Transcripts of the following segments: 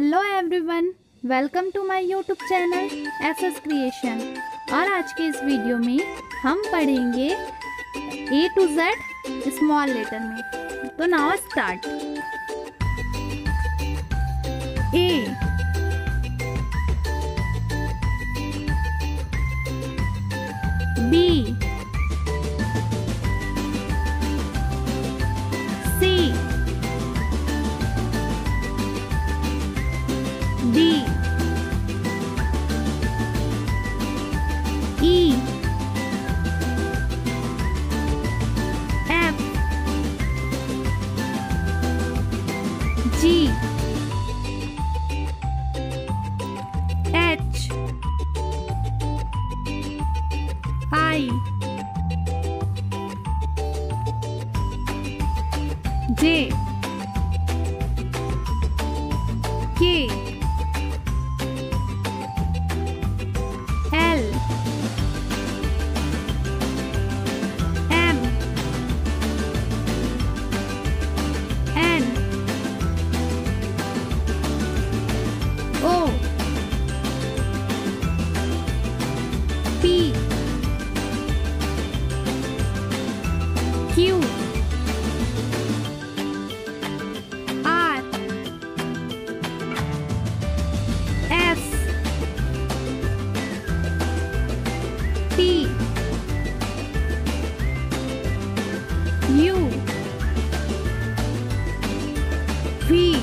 Hello everyone, welcome to my YouTube channel S S creation. और आज के इस वीडियो में हम पढ़ेंगे A to Z small letter में। तो now start A B G. H. I. J Q. R. S. T U. V.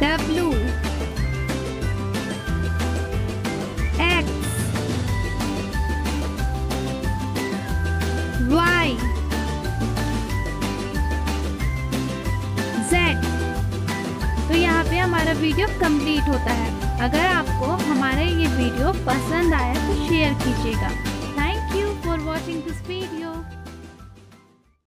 W हमारा वीडियो कंप्लीट होता है। अगर आपको हमारा ये वीडियो पसंद आया तो शेयर कीजिएगा। Thank you for watching this video